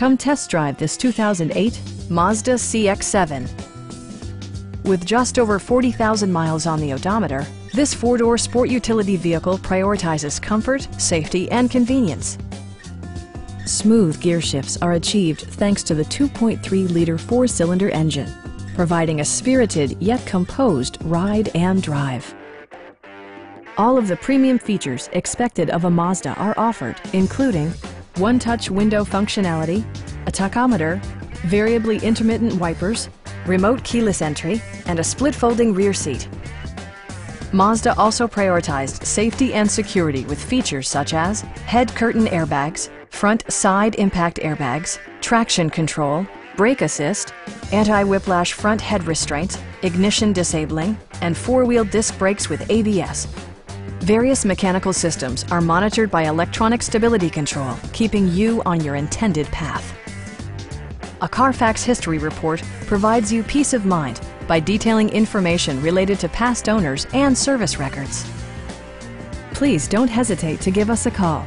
Come test drive this 2008 Mazda CX-7. With just over 40,000 miles on the odometer, this four-door sport utility vehicle prioritizes comfort, safety, and convenience. Smooth gear shifts are achieved thanks to the 2.3-liter four-cylinder engine, providing a spirited yet composed ride and drive. All of the premium features expected of a Mazda are offered, including one-touch window functionality, a tachometer, variably intermittent wipers, remote keyless entry, and a split folding rear seat. Mazda also prioritized safety and security with features such as head curtain airbags, front side impact airbags, traction control, brake assist, anti-whiplash front head restraints, ignition disabling, and four-wheel disc brakes with ABS, Various mechanical systems are monitored by electronic stability control, keeping you on your intended path. A Carfax history report provides you peace of mind by detailing information related to past owners and service records. Please don't hesitate to give us a call